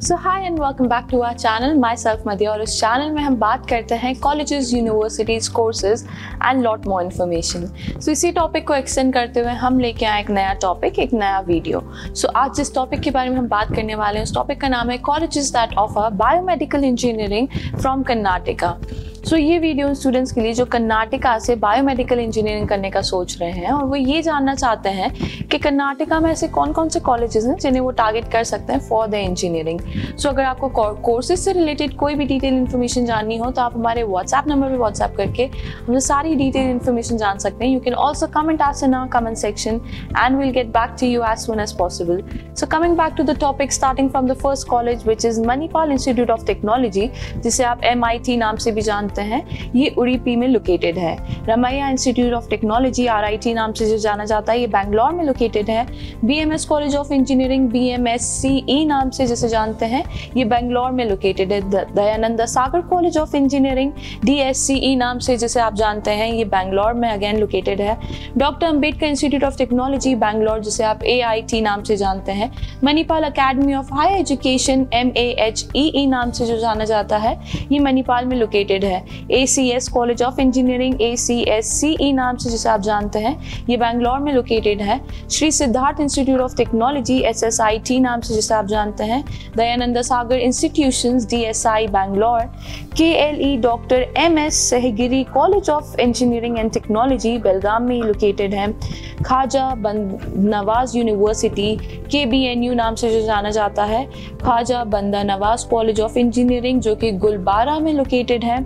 So hi and welcome back to our channel myself मदिया और इस चैनल में हम बात करते हैं college universities courses and lot more information so इसी टॉपिक को एक्सटेंड करते हुए हम लेके आए एक नया टॉपिक एक नया वीडियो सो so, आज जिस टॉपिक के बारे में हम बात करने वाले हैं उस टॉपिक का नाम है colleges that offer biomedical engineering from Karnataka so so, ये वीडियो स्टूडेंट्स के लिए जो कर्नाटका से बायोमेडिकल इंजीनियरिंग करने का सोच रहे हैं और वो ये जानना चाहते हैं कि कर्नाटका में ऐसे कौन कौन से कॉलेजेस हैं जिन्हें वो टारगेट कर सकते हैं फॉर द इंजीनियरिंग सो अगर आपको कोर्सेज से रिलेटेड कोई भी डिटेल इन्फॉर्मेशन जाननी हो तो आप हमारे व्हाट्सएप नंबर पर व्हाट्सएप करके हमसे सारी डिटेल इन्फॉर्मेशन जान सकते हैं। You can also comment us in comment section and will get back to you as soon as possible so coming back to the topic starting from the first college which is Manipal institute of technology जिसे आप MIT नाम से भी जानते जानते हैं, ये उड़ीपी में लोकेटेड है। Ramaiah institute of technology RIT नाम से जो जाना जाता है, ये बैंगलोर में लोकेटेड है। BMS college of engineering B नाम से जिसे जानते हैं, ये बैंगलोर में लोकेटेड है। Dayananda Sagar college of engineering DSCE नाम से जिसे आप जानते हैं, ये बैंगलोर में अगेन लोकेटेड है। Doctor Ambedkar institute of technology Bangalore जिसे आप ए नाम से जानते हैं। Manipal academy of high education M A H E नाम से जो जाना जाता है, ये मणिपाल में लोकेटेड है। A C S college of engineering A C S C नाम से जिसे आप जानते हैं, ये बैंगलोर में लोकेटेड है। Shri Siddhartha institute of technology T नाम से जिसे आप जानते हैं। Dayananda Sagar institution D Bangalore K L E doctor M S Sahgiri college of engineering and technology Belgaum में लोकेटेड है। Khaja Nawaz university K B N U नाम से जो जाना जाता है। खाजा बंदा नवाज़ कॉलेज ऑफ़ इंजीनियरिंग जो कि गुलबारा में लोकेटेड है।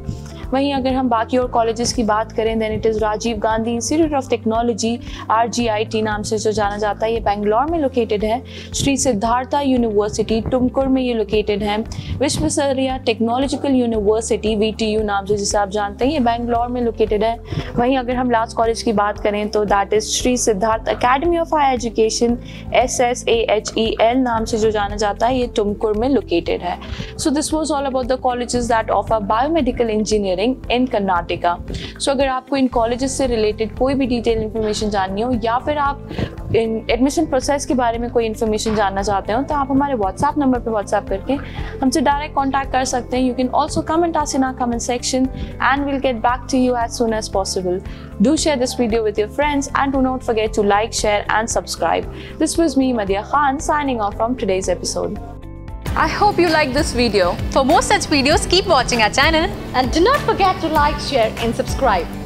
वहीं अगर हम बाकी और कॉलेजेस की बात करें then it is Rajiv Gandhi institute of technology R नाम से जो जाना जाता है, ये बैंगलोर में लोकेटेड है। श्री सिद्धार्था यूनिवर्सिटी टुमकुर में ये लोकेटेड है। विश्वसरिया टेक्नोलॉजिकल यूनिवर्सिटी वीटीयू नाम से जिसे आप जानते हैं, ये बैंगलोर में लोकेटेड है। वहीं अगर हम लास्ट कॉलेज की बात करें तो that is Shri Siddhartha academy of high education S S A H E L नाम से जो जाना जाता है, ये टुमकुर में लोकेटेड है। So this was all about the colleges that of offer biomedical engineering engineering in Karnataka so अगर आपको इन कॉलेजेस से रिलेटेड कोई भी डिटेल इन्फॉर्मेशन जाननी हो या फिर आप इन एडमिशन प्रोसेस के बारे में कोई इन्फॉर्मेशन जानना चाहते हो तो आप हमारे व्हाट्सएप नंबर पर व्हाट्सएप करके हमसे डायरेक्ट कॉन्टैक्ट कर सकते हैं you can also comment us in our comment section and will get back to you as soon as possible Do share this video with your friends and do not forget to like, share and subscribe. This was me, Madhya Khan, signing off from today's episode. I hope you like this video. For more such videos, keep watching our channel and do not forget to like, share and subscribe.